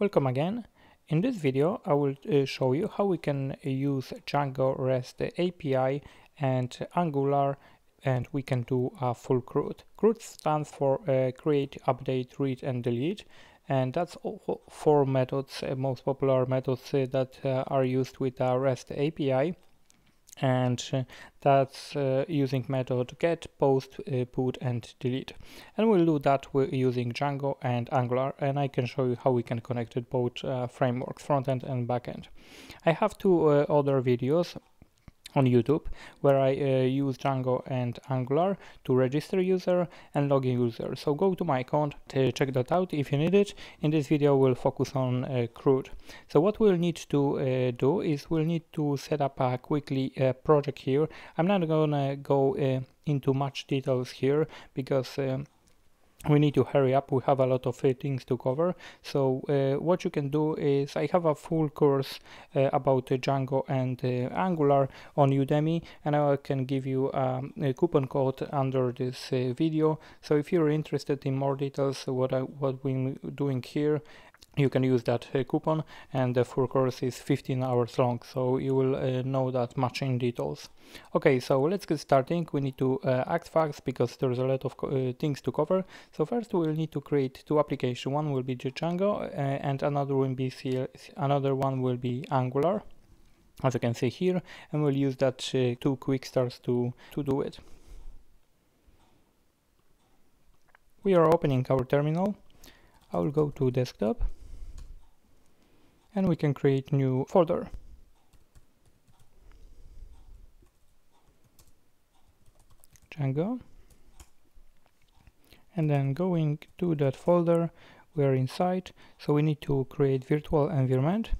Welcome again. In this video I will uh, show you how we can use Django REST API and Angular and we can do a full CRUD. CRUD stands for uh, create, update, read and delete and that's all four methods, uh, most popular methods uh, that uh, are used with the REST API and uh, that's uh, using method get, post, uh, put and delete. And we'll do that using Django and Angular and I can show you how we can connect it both uh, frameworks, frontend and backend. I have two uh, other videos on YouTube where I uh, use Django and Angular to register user and log in user. So go to my account to check that out if you need it. In this video we'll focus on uh, CRUD. So what we'll need to uh, do is we'll need to set up a quickly uh, project here. I'm not gonna go uh, into much details here because um, we need to hurry up. We have a lot of uh, things to cover. So uh, what you can do is i have a full course uh, about uh, django and uh, angular on udemy and i can give you um, a coupon code under this uh, video. So if you're interested in more details what i what we're doing here you can use that uh, coupon and the full course is 15 hours long so you will uh, know that much in details. Okay so let's get starting. We need to uh, act fast because there's a lot of uh, things to cover. So first we'll need to create two applications. One will be Django uh, and another will be C another one will be Angular as you can see here and we'll use that uh, two quick starts to to do it. We are opening our terminal I will go to desktop and we can create new folder. Django. And then going to that folder we are inside so we need to create virtual environment.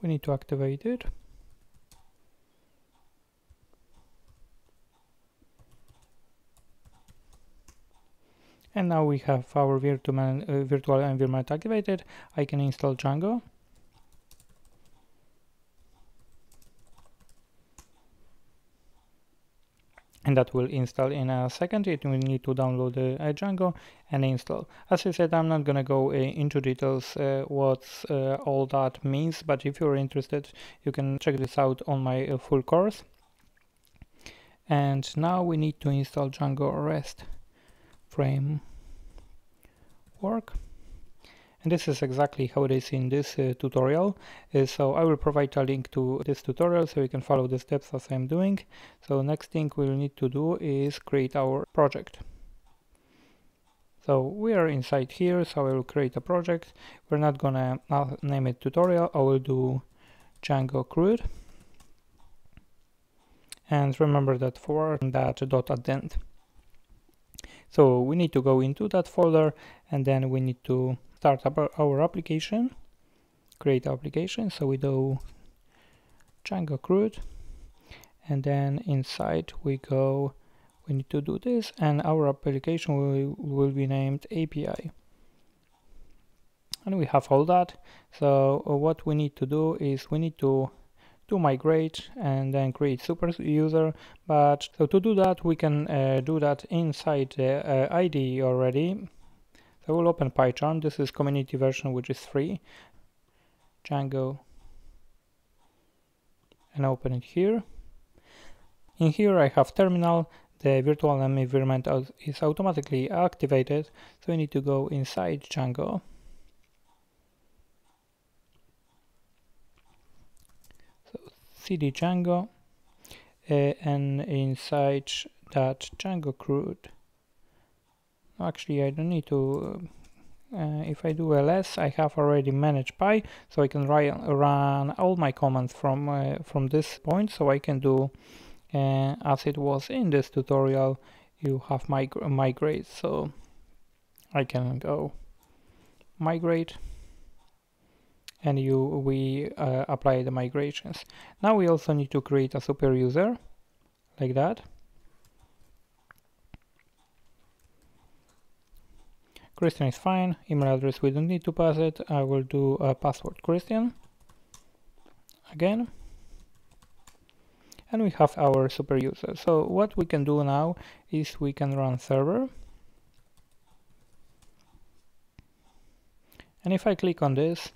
We need to activate it and now we have our virtual, uh, virtual environment activated. I can install Django. And that will install in a second. It will need to download the uh, Django and install. As I said I'm not gonna go uh, into details uh, what uh, all that means but if you're interested you can check this out on my uh, full course. And now we need to install Django REST frame work. And this is exactly how it is in this uh, tutorial. Uh, so I will provide a link to this tutorial so you can follow the steps as I'm doing. So next thing we'll need to do is create our project. So we are inside here so I will create a project. We're not gonna uh, name it tutorial. I will do Django CRUD and remember that for that dot at the end so we need to go into that folder and then we need to start our application, create application. So we do Django CRUD and then inside we go, we need to do this and our application will, will be named API. And we have all that. So uh, what we need to do is we need to to migrate and then create super user. But so to do that we can uh, do that inside the uh, already. So we'll open PyCharm this is community version which is free. Django. And open it here. In here I have terminal. The virtual environment is automatically activated. So we need to go inside Django cd Django uh, and inside that Django CRUD actually I don't need to uh, if I do ls I have already managed py so I can run all my commands from uh, from this point so I can do uh, as it was in this tutorial you have mig migrate so I can go migrate and you we uh, apply the migrations. Now we also need to create a super user like that. Christian is fine, email address we don't need to pass it, I will do a password Christian again and we have our super user. So what we can do now is we can run server. And if I click on this,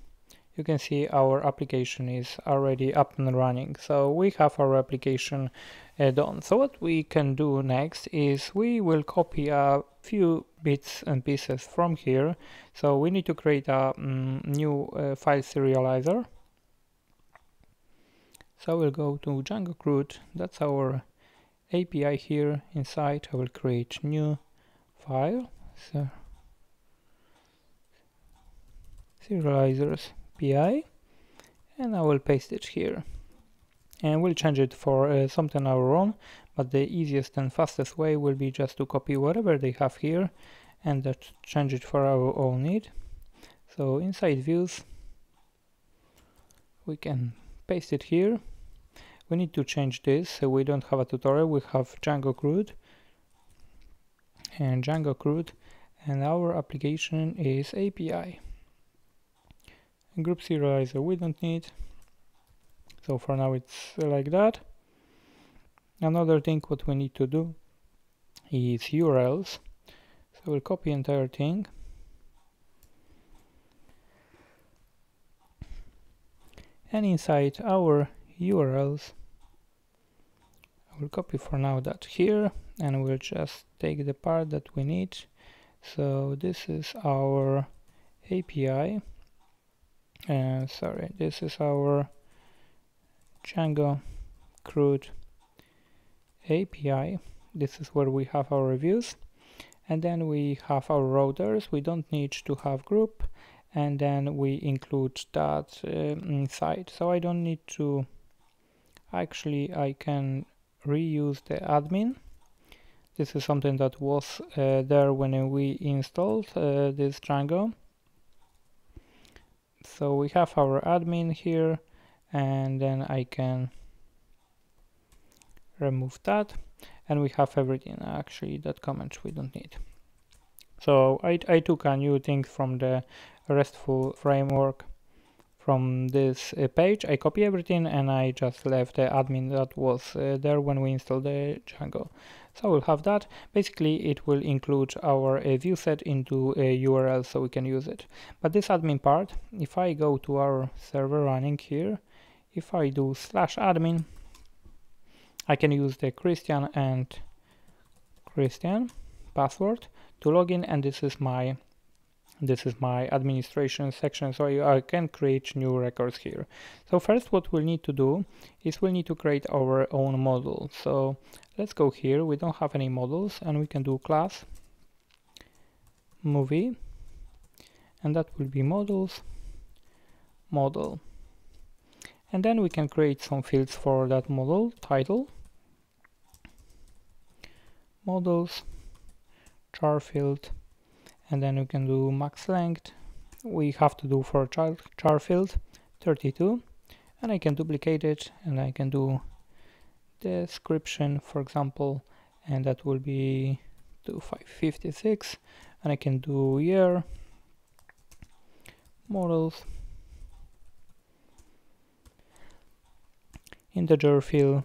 you can see our application is already up and running. So we have our application done. So what we can do next is we will copy a few bits and pieces from here. So we need to create a um, new uh, file serializer. So we'll go to Django CRUD. That's our API here inside. I will create new file. So serializers API and I will paste it here. And we'll change it for uh, something our own but the easiest and fastest way will be just to copy whatever they have here and that change it for our own need. So inside views we can paste it here. We need to change this so we don't have a tutorial. We have Django CRUD and Django CRUD and our application is API group serializer we don't need. So for now it's like that. Another thing what we need to do is URLs so we'll copy entire thing. And inside our URLs I will copy for now that here and we'll just take the part that we need. So this is our API uh, sorry this is our Django CRUD API this is where we have our reviews. And then we have our routers. We don't need to have group. And then we include that uh, inside. So I don't need to actually I can reuse the admin. This is something that was uh, there when we installed uh, this Django so we have our admin here and then I can remove that. And we have everything actually that comments we don't need. So I, I took a new thing from the RESTful framework from this uh, page. I copy everything and I just left the admin that was uh, there when we installed the Django so we'll have that. Basically, it will include our uh, view set into a URL so we can use it. But this admin part, if I go to our server running here, if I do slash admin, I can use the Christian and Christian password to log in and this is my this is my administration section so I, I, can create new records here. So first what we'll need to do is we'll need to create our own model. So let's go here. We don't have any models and we can do class movie and that will be models model. And then we can create some fields for that model title models char field and then we can do max length. We have to do for char, char field 32 and I can duplicate it and I can do description for example and that will be 2556 and I can do year models integer field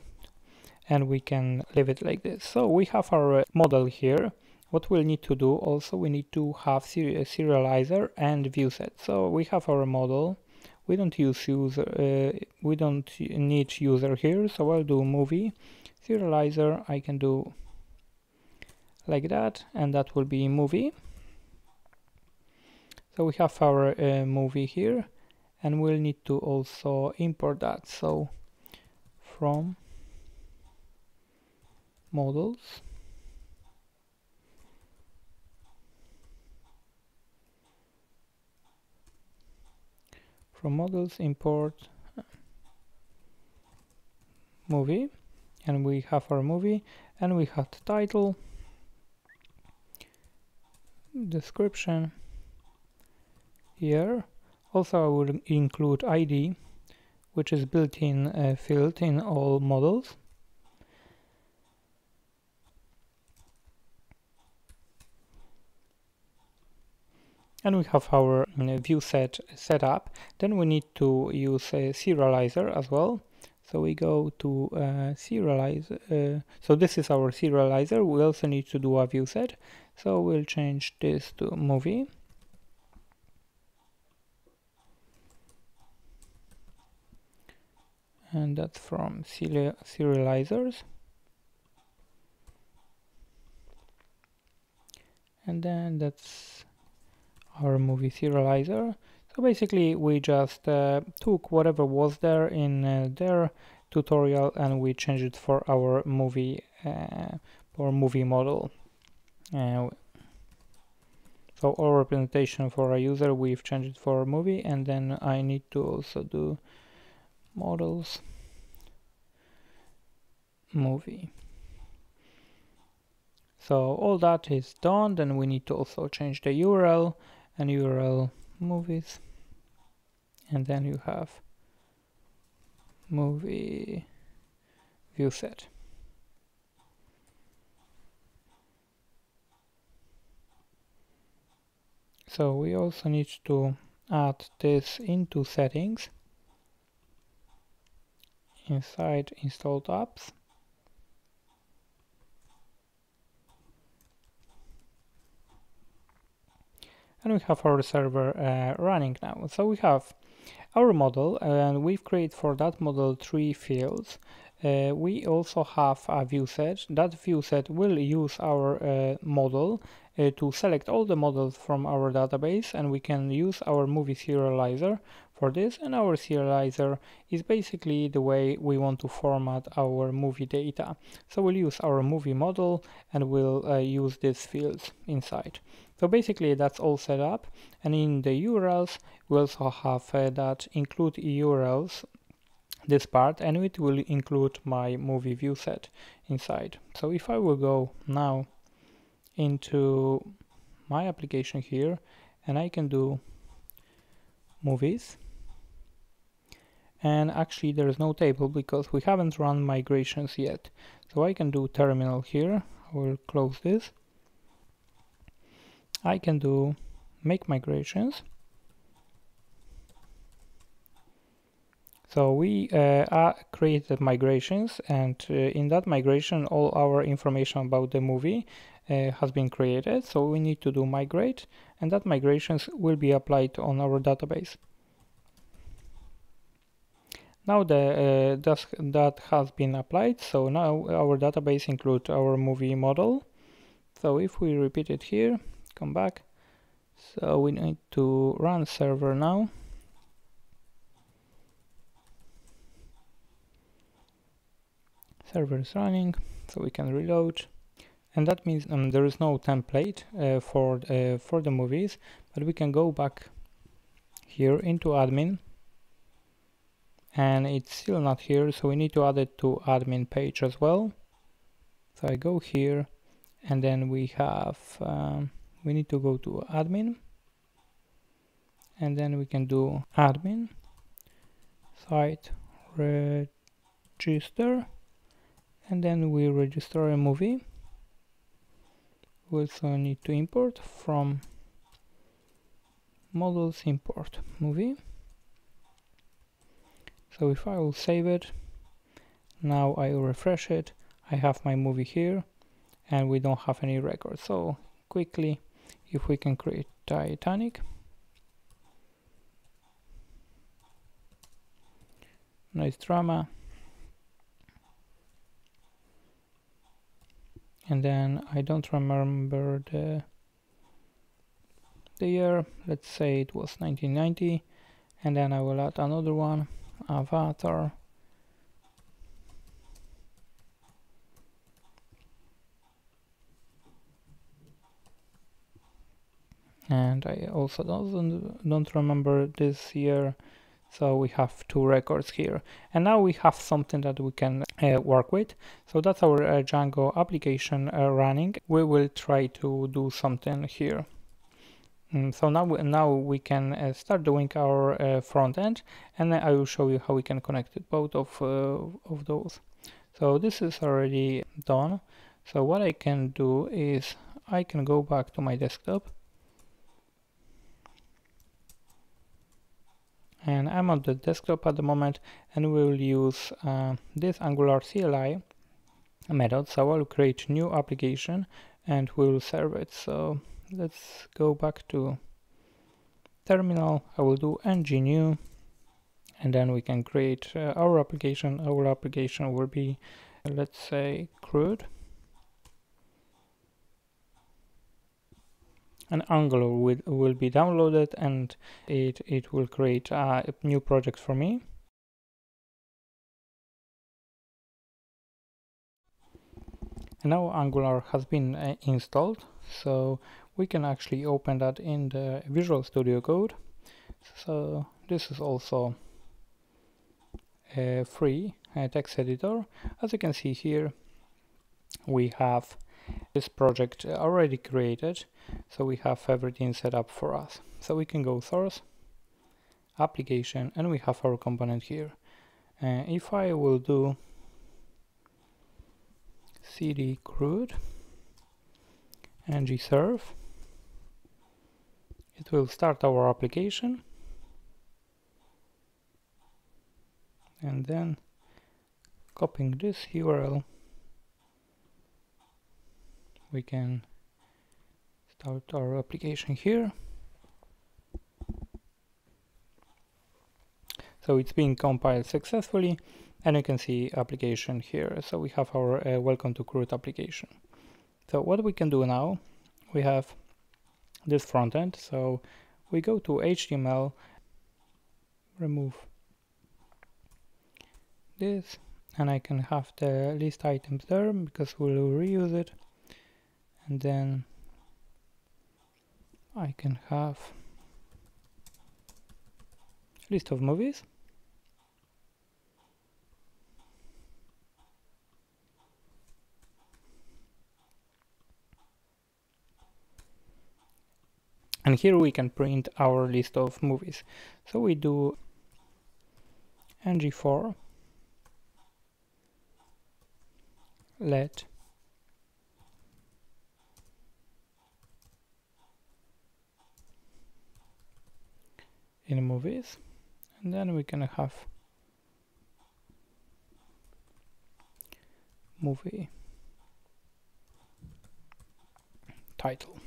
and we can leave it like this. So we have our uh, model here what we'll need to do also we need to have a serializer and view set. So we have our model. We don't use user uh, we don't need user here so I'll do movie. Serializer I can do like that and that will be movie. So we have our uh, movie here and we'll need to also import that. So from models from models import movie and we have our movie and we have the title description here also I will include ID which is built-in uh, field in all models and we have our view set set up. Then we need to use a serializer as well. So we go to uh, serialize uh, so this is our serializer. We also need to do a view set. So we'll change this to movie. And that's from serializers. And then that's our movie serializer. So basically we just uh, took whatever was there in uh, their tutorial and we changed it for our movie uh, for movie model. So our representation for a user we've changed it for a movie and then I need to also do models. Movie. So all that is done then we need to also change the URL and URL movies and then you have movie view set. So we also need to add this into settings. Inside installed apps and we have our server uh, running now. So we have our model and we've created for that model three fields. Uh, we also have a view set. That view set will use our uh, model uh, to select all the models from our database and we can use our movie serializer for this and our serializer is basically the way we want to format our movie data. So we'll use our movie model and we'll uh, use these fields inside. So basically that's all set up and in the URLs we also have uh, that include URLs this part and it will include my movie view set inside. So if I will go now into my application here and I can do movies and actually there is no table because we haven't run migrations yet so I can do terminal here I will close this I can do make migrations So we uh, created migrations and uh, in that migration all our information about the movie uh, has been created. So we need to do migrate and that migrations will be applied on our database. Now the, uh, that, has been applied, so now our database includes our movie model. So if we repeat it here, come back. So we need to run server now. server is running so we can reload and that means um, there is no template uh, for uh, for the movies but we can go back here into admin and it's still not here so we need to add it to admin page as well. So I go here and then we have um, we need to go to admin and then we can do admin site register and then we register a movie. We also need to import from models import movie so if I will save it now I will refresh it. I have my movie here and we don't have any record. So quickly if we can create Titanic. Nice drama. And then I don't remember the the year. Let's say it was 1990 and then I will add another one avatar. And I also don't, don't remember this year so we have two records here. And now we have something that we can uh, work with. So that's our uh, Django application uh, running. We will try to do something here mm, so now we, now we can uh, start doing our uh, front end and I will show you how we can connect both of, uh, of those. So this is already done. So what I can do is I can go back to my desktop. And I'm on the desktop at the moment and we will use uh, this Angular CLI method. So I'll create new application and we'll serve it. So let's go back to terminal I will do ng new and then we can create uh, our application our application will be let's say CRUD. an Angular will, will be downloaded and it, it will create a new project for me. And now Angular has been uh, installed, so we can actually open that in the Visual Studio Code. So this is also a free uh, text editor. As you can see here, we have this project already created so we have everything set up for us so we can go source application and we have our component here uh, if I will do cd CRUD ng serve it will start our application. And then copying this URL we can start our application here. So it's being compiled successfully and you can see application here. So we have our uh, welcome to CRUD application. So what we can do now we have this front end. So we go to HTML remove this and I can have the list items there because we'll reuse it. And then I can have list of movies and here we can print our list of movies. So we do ngFor let. In movies. And then we can have movie title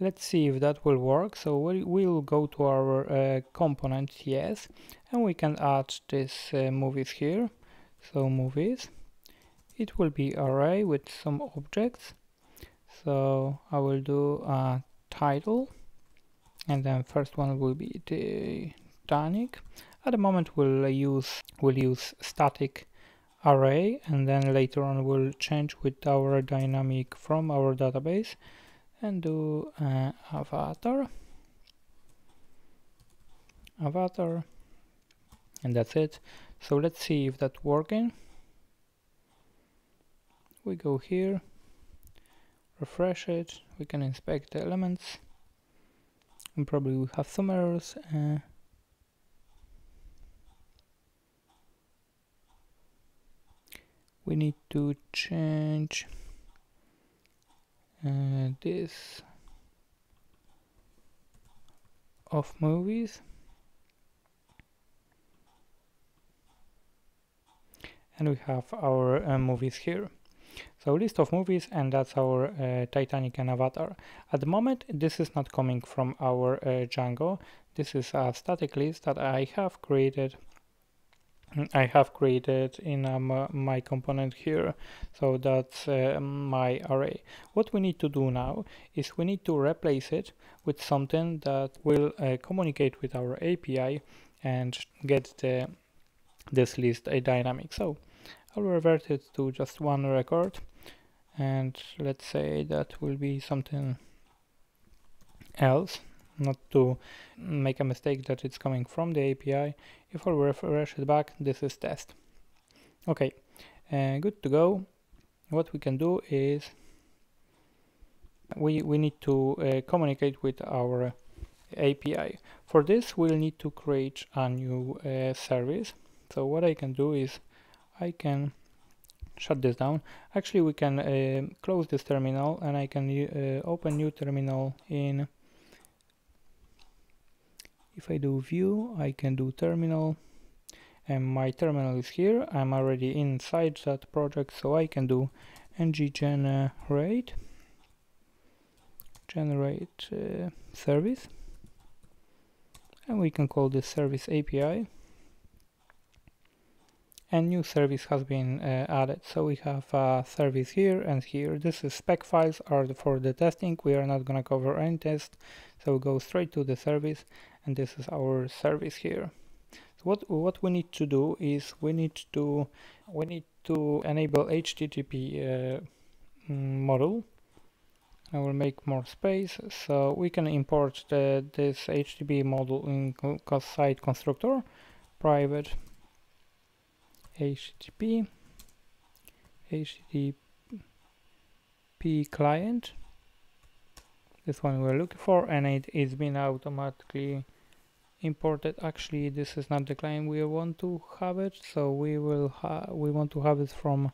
let's see if that will work. So we will go to our uh, component yes. And we can add this uh, movies here. So movies. It will be array with some objects. So I will do a title. And then first one will be the Titanic. At the moment we'll use we'll use static array. And then later on we'll change with our dynamic from our database and do uh, avatar. Avatar. And that's it. So let's see if that's working. We go here. Refresh it. We can inspect the elements. And probably we have some errors uh, we need to change uh, this of movies and we have our uh, movies here so list of movies and that's our uh, Titanic and Avatar. At the moment this is not coming from our uh, Django. This is a static list that I have created I have created in um, my component here. So that's uh, my array. What we need to do now is we need to replace it with something that will uh, communicate with our API and get the this list a dynamic. So I'll revert it to just one record and let's say that will be something else not to make a mistake that it's coming from the API if I refresh it back this is test. Okay uh, good to go. What we can do is we, we need to uh, communicate with our API for this we'll need to create a new uh, service. So what I can do is I can shut this down. Actually, we can uh, close this terminal and I can uh, open new terminal in if I do view I can do terminal. And my terminal is here. I'm already inside that project so I can do ng generate generate uh, service. And we can call this service API and new service has been uh, added. So we have a service here and here. This is spec files are for the testing. We are not going to cover any test. So we go straight to the service and this is our service here. So what what we need to do is we need to we need to enable HTTP uh, mm, model. I will make more space. So we can import the, this HTTP model in site constructor private HTTP HTTP client. This one we're looking for and it is been automatically imported. Actually this is not the client we want to have it so we will we want to have it from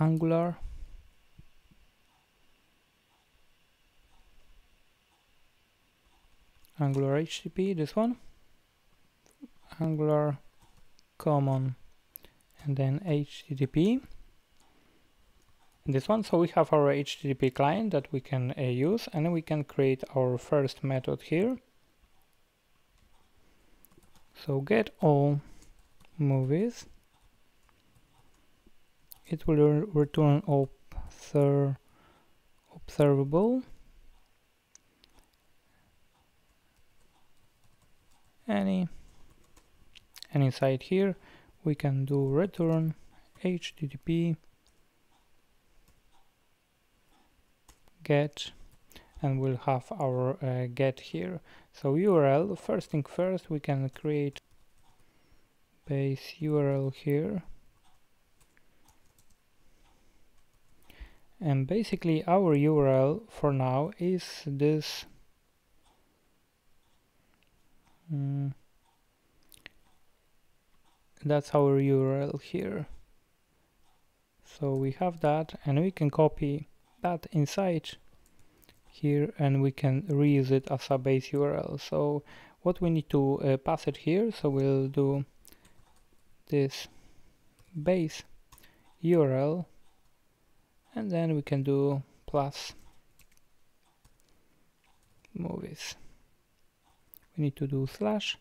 angular. Angular http this one. Angular common and then http this one so we have our http client that we can uh, use and we can create our first method here. So get all movies. It will re return obser observable. Any and inside here we can do return http get and we'll have our uh, get here. So URL first thing first we can create base URL here. And basically our URL for now is this mm, that's our URL here. So we have that and we can copy that inside here and we can reuse it as a base URL. So what we need to uh, pass it here so we'll do this base URL and then we can do plus movies. We need to do slash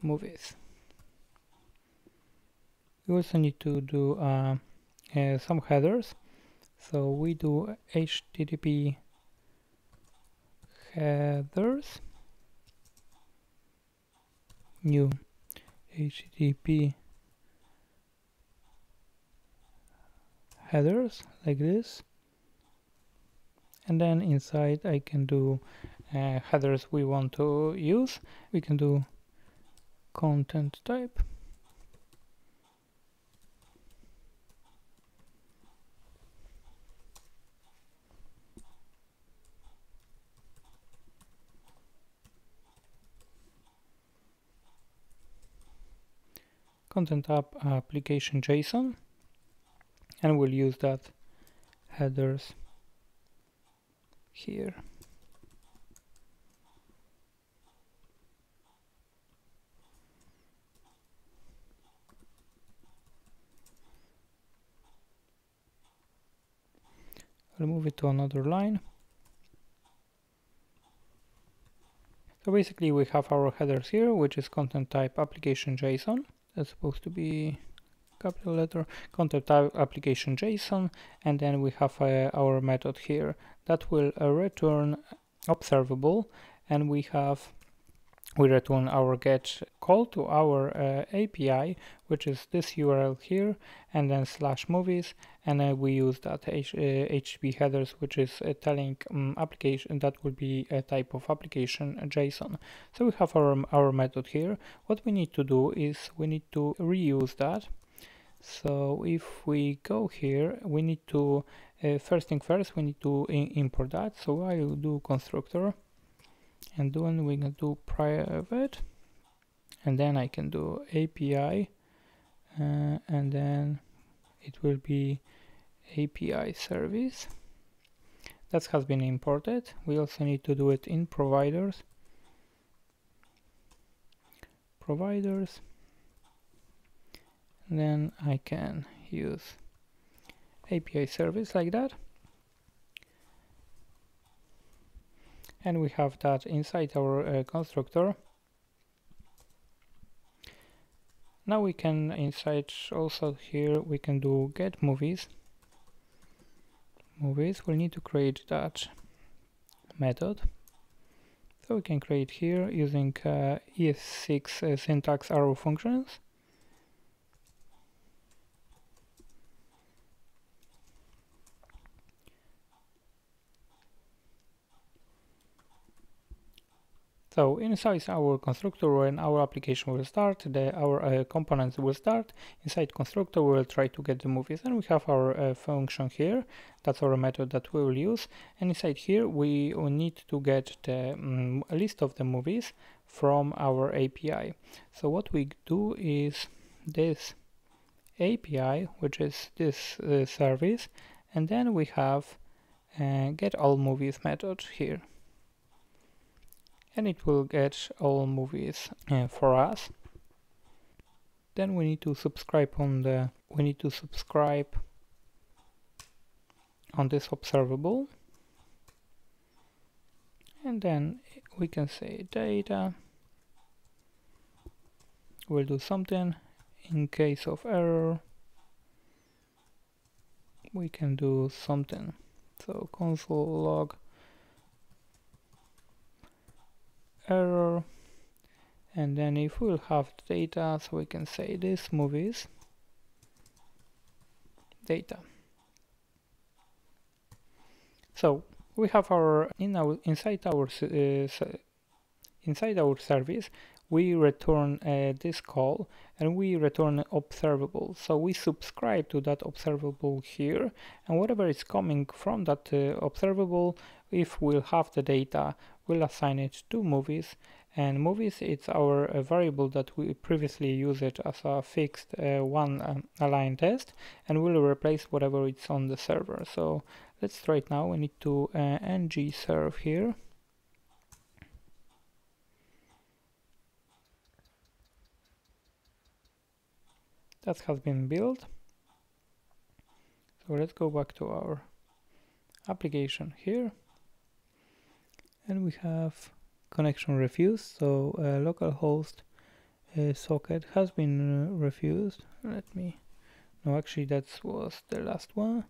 movies we also need to do uh, uh, some headers. So we do http headers. New http headers like this. And then inside I can do uh, headers we want to use. We can do content type content app application JSON and we'll use that headers here. I'll move it to another line. So basically we have our headers here, which is content type application JSON that's supposed to be capital letter type application JSON and then we have uh, our method here. That will uh, return observable and we have we return our get call to our uh, API, which is this URL here, and then slash movies, and then we use that H, uh, headers, which is uh, telling um, application that will be a type of application JSON. So we have our our method here. What we need to do is we need to reuse that. So if we go here, we need to uh, first thing first, we need to import that. So I will do constructor and then we can do private. And then I can do API uh, and then it will be API service. That has been imported. We also need to do it in providers. Providers. Then I can use API service like that and we have that inside our uh, constructor. Now we can inside also here we can do get movies. Movies we'll need to create that method. So we can create here using uh, ES6 uh, syntax arrow functions So inside our constructor when our application will start, the, our uh, components will start. Inside constructor we will try to get the movies and we have our uh, function here. That's our method that we will use. And inside here we need to get the um, list of the movies from our API. So what we do is this API, which is this uh, service, and then we have uh, get all movies method here and it will get all movies uh, for us. Then we need to subscribe on the we need to subscribe on this observable. And then we can say data. We'll do something. In case of error we can do something. So console log error. And then if we'll have data so we can say this movies data. So we have our in our inside our uh, inside our service we return uh, this call and we return observable. So we subscribe to that observable here. And whatever is coming from that uh, observable if we'll have the data we'll assign it to movies and movies it's our uh, variable that we previously used as a fixed uh, one um, align test and we'll replace whatever it's on the server. So let's try it now we need to uh, ng serve here. That has been built. So let's go back to our application here and we have connection refused. So uh, localhost uh, socket has been uh, refused. Let me no actually that was the last one.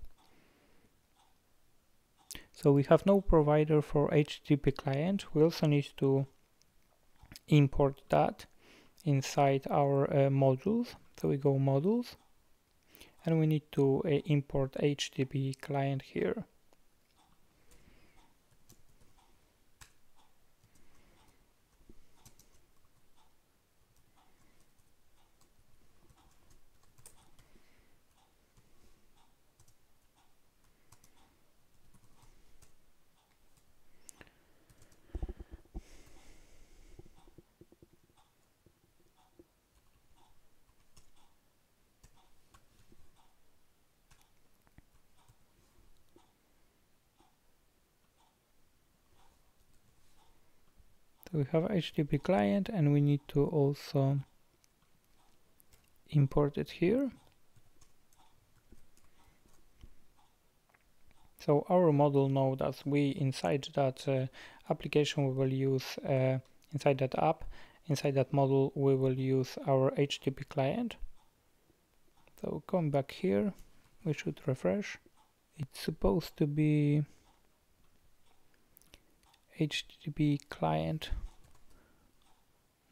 So we have no provider for HTTP client. We also need to import that inside our uh, modules. So we go modules. And we need to uh, import HTTP client here So we have HTTP client and we need to also import it here. So our model knows that we inside that uh, application we will use uh, inside that app inside that model we will use our HTTP client. So come back here we should refresh. It's supposed to be HTTP client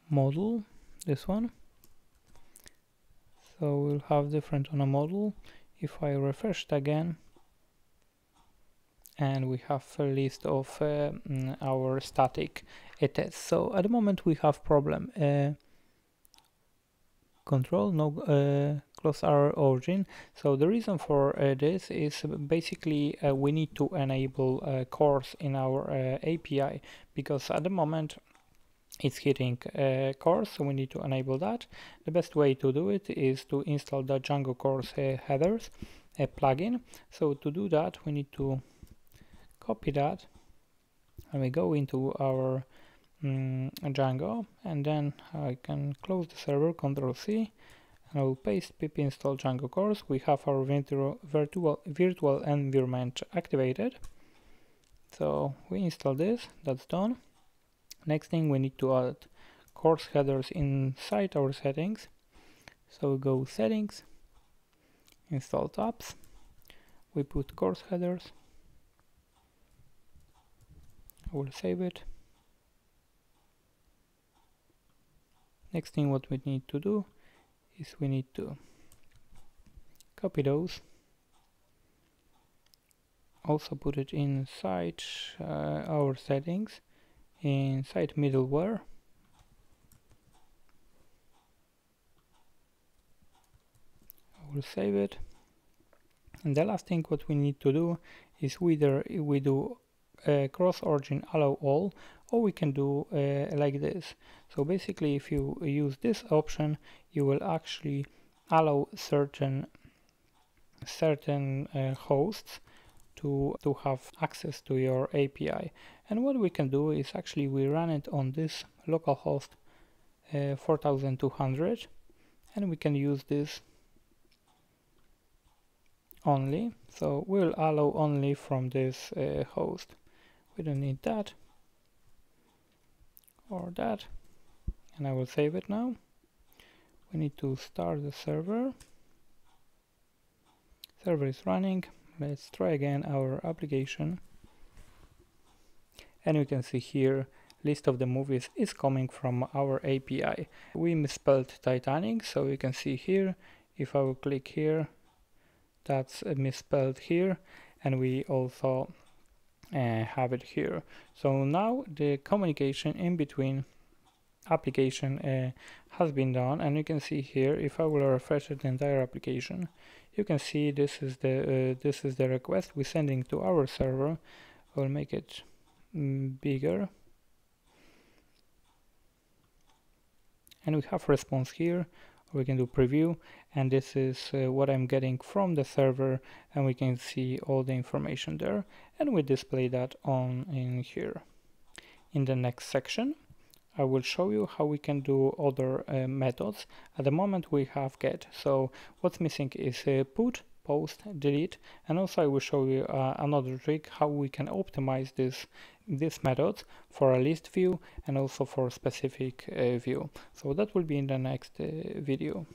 model this one. So we'll have different on a model. If I refresh it again and we have a list of uh, mm, our static tests so at the moment we have problem uh, control no uh, close our origin. So the reason for uh, this is basically uh, we need to enable uh, CORS in our uh, API because at the moment it's hitting uh, CORS so we need to enable that. The best way to do it is to install the Django CORS headers plugin. So to do that we need to copy that and we go into our um, Django and then I can close the server, Control C and I will paste pip install Django CORS. We have our virtual, virtual, environment activated. So we install this, that's done. Next thing we need to add CORS headers inside our settings. So we go settings, installed apps, we put CORS headers, I will save it. Next thing what we need to do is we need to copy those. Also put it inside uh, our settings inside middleware. I will save it. And the last thing what we need to do is whether we do uh, cross origin allow all or we can do uh, like this. So basically if you use this option you will actually allow certain certain uh, hosts to to have access to your API and what we can do is actually we run it on this localhost uh, 4200 and we can use this only. So we'll allow only from this uh, host we don't need that or that. And I will save it now. We need to start the server. Server is running. Let's try again our application. And you can see here list of the movies is coming from our API we misspelled Titanic so you can see here if I will click here that's misspelled here. And we also uh, have it here. So now the communication in between application uh, has been done and you can see here if I will refresh the entire application you can see this is the uh, this is the request we're sending to our server. I'll make it mm, bigger. And we have response here. We can do preview and this is uh, what I'm getting from the server and we can see all the information there and we display that on in here in the next section I will show you how we can do other uh, methods. At the moment we have get, so what's missing is uh, put, post, delete, and also I will show you uh, another trick how we can optimize this this method for a list view and also for a specific uh, view. So that will be in the next uh, video.